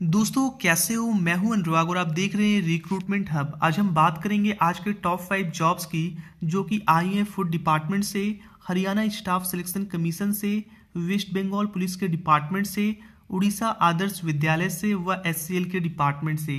दोस्तों, कैसे हो? मैं हूँ अनुराग और आप देख रहे हैं रिक्रूटमेंट हब आज हम बात करेंगे आज के टॉप फाइव जॉब्स की, जो कि आई हैं फ़ूड डिपार्टमेंट से, हरियाणा स्टाफ सिलेक्शन कमीशन से वेस्ट बंगाल पुलिस के डिपार्टमेंट से, उड़ीसा आदर्श विद्यालय से व एच के डिपार्टमेंट से।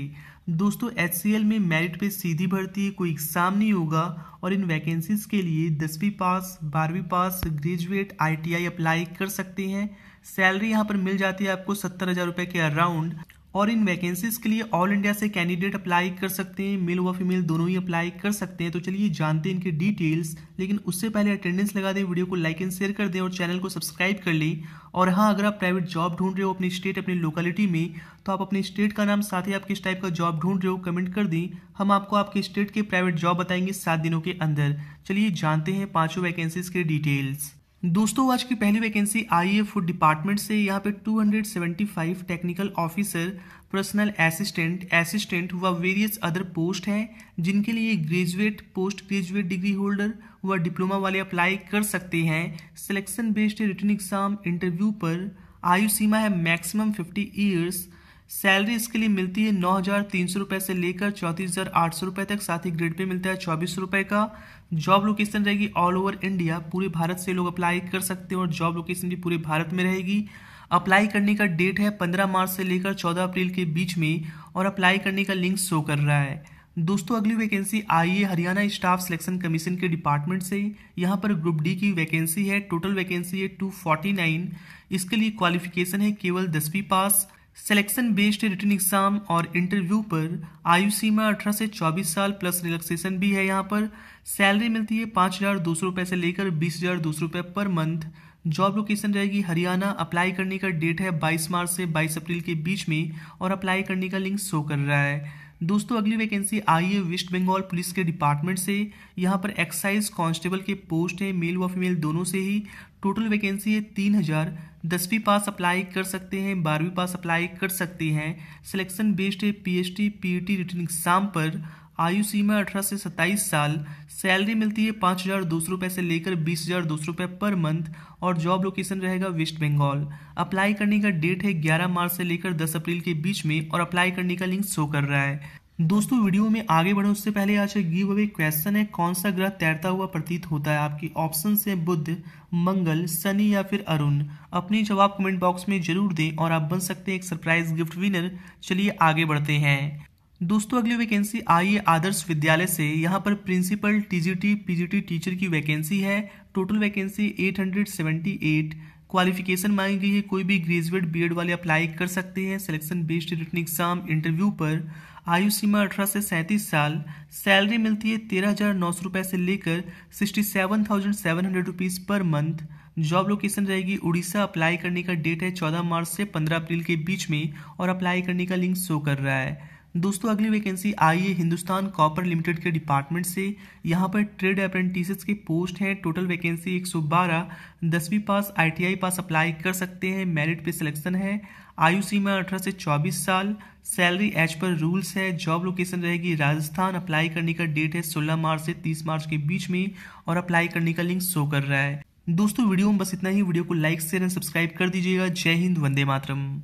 दोस्तों एचसीएल में मेरिट पे सीधी भर्ती है कोई एग्ज़ाम नहीं होगा और इन वैकेंसीज के लिए दसवीं पास बारहवीं पास ग्रेजुएट आईटीआई अप्लाई कर सकते हैं। सैलरी यहाँ पर मिल जाती है आपको सत्तर हज़ार रुपये के अराउंड। और इन वैकेंसीज के लिए ऑल इंडिया से कैंडिडेट अप्लाई कर सकते हैं मेल व फीमेल दोनों ही अप्लाई कर सकते हैं। तो चलिए जानते हैं इनके डिटेल्स लेकिन उससे पहले अटेंडेंस लगा दें वीडियो को लाइक एंड शेयर कर दें और चैनल को सब्सक्राइब कर लें। और हाँ अगर आप प्राइवेट जॉब ढूंढ रहे हो अपनी स्टेट अपनी लोकेलिटी में तो आप अपने स्टेट का नाम, साथ ही आप किस टाइप का जॉब ढूंढ रहे हो कमेंट कर दें। हम आपको आपके स्टेट के प्राइवेट जॉब बताएँगे सात दिनों के अंदर। चलिए जानते हैं पाँचों वैकेंसीज के डिटेल्स दोस्तों, आज की पहली वैकेंसी आई है फ़ूड डिपार्टमेंट से। यहाँ पे 275 technical officer personal assistant assistant व वेरियस अदर पोस्ट हैं, जिनके लिए graduate post graduate degree holder व डिप्लोमा वाले अप्लाई कर सकते हैं। Selection based written exam interview पर आयु सीमा है मैक्सिमम 50 ईयर्स सैलरी इसके लिए मिलती है नौ हज़ार तीन सौ रुपये से लेकर चौंतीस हज़ार आठ सौ रुपये तक। साथ ही ग्रेड पे मिलता है चौबीस रुपये का। जॉब लोकेशन रहेगी ऑल ओवर इंडिया। पूरे भारत से लोग अप्लाई कर सकते हैं और जॉब लोकेशन भी पूरे भारत में रहेगी। अप्लाई करने का डेट है पंद्रह मार्च से लेकर चौदह अप्रैल के बीच में और अप्लाई करने का लिंक शो कर रहा है। दोस्तों, अगली वैकेंसी आई है हरियाणा स्टाफ सिलेक्शन कमीशन के डिपार्टमेंट से। यहाँ पर ग्रुप डी की वैकेंसी है। टोटल वैकेंसी है टू फोर्टी नाइन। इसके लिए क्वालिफिकेशन है केवल दसवीं पास। सिलेक्शन बेस्ड रिटर्न एग्ज़ाम और इंटरव्यू पर आयु सीमा अठारह से चौबीस साल प्लस रिलैक्सेशन भी है यहाँ पर। सैलरी मिलती है पाँच हज़ार दो सौ रुपये से लेकर बीस हज़ार दो सौ रुपये पर मंथ। जॉब लोकेशन रहेगी हरियाणा। अप्लाई करने का डेट है 22 मार्च से 22 अप्रैल के बीच में और अप्लाई करने का लिंक शो कर रहा है। दोस्तों, अगली वैकेंसी आई है वेस्ट बंगाल पुलिस के डिपार्टमेंट से। यहाँ पर एक्साइज कांस्टेबल के पोस्ट हैं मेल व फीमेल दोनों से ही। टोटल वैकेंसी है तीन हज़ार। दसवीं पास अप्लाई कर सकते हैं, बारहवीं पास अप्लाई कर सकते हैं। सिलेक्शन बेस्ड है P H T P written exam पर। आयु सीमा अठारह से सत्ताईस साल, सैलरी मिलती है पाँच हज़ार दो सौ रुपये से लेकर बीस हज़ार दो सौ रुपये पर मंथ और जॉब लोकेशन रहेगा वेस्ट बंगाल। अप्लाई करने का डेट है ग्यारह मार्च से लेकर दस अप्रैल के बीच में और अप्लाई करने का लिंक शो कर रहा है। दोस्तों, वीडियो में आगे बढ़े उससे पहले आज का गिव अवे क्वेश्चन है, कौन सा ग्रह तैरता हुआ प्रतीत होता है? आपकी ऑप्शन है बुद्ध मंगल, शनि या फिर अरुण। अपनी जवाब कमेंट बॉक्स में ज़रूर दें और आप बन सकते हैं एक सरप्राइज़ गिफ्ट विनर। चलिए आगे बढ़ते हैं। दोस्तों, अगली वैकेंसी आई आदर्श विद्यालय से। यहाँ पर प्रिंसिपल टीजीटी पीजीटी टीचर की वैकेंसी है। टोटल वैकेंसी 878 क्वालिफिकेशन मांगी गई है, कोई भी ग्रेजुएट बीएड वाले अप्लाई कर सकते हैं। Selection based written exam interview पर। आयु सीमा अठारह से सैंतीस साल। सैलरी मिलती है तेरह हज़ार नौ सौ रुपये से लेकर sixty seven thousand seven hundred rupees per month job location रहेगी उड़ीसा। अप्लाई करने का डेट है चौदह मार्च से पंद्रह अप्रैल के बीच में और अप्लाई करने का लिंक शो कर रहा है। दोस्तों, अगली वैकेंसी आई है हिंदुस्तान कॉपर लिमिटेड के डिपार्टमेंट से। यहाँ पर ट्रेड अप्रेंटिस के पोस्ट हैं। टोटल वैकेंसी 112 दसवीं पास आईटीआई पास अप्लाई कर सकते हैं। मेरिट पे सिलेक्शन है। आयु सीमा अठारह से 24 साल। सैलरी एच पर रूल्स है। जॉब लोकेशन रहेगी राजस्थान। अप्लाई करने का डेट है 16 मार्च से 30 मार्च के बीच में और अप्लाई करने का लिंक शो कर रहा है। दोस्तों, वीडियो में बस इतना ही। वीडियो को लाइक शेयर एंड सब्सक्राइब कर दीजिएगा। जय हिंद, वंदे मातरम।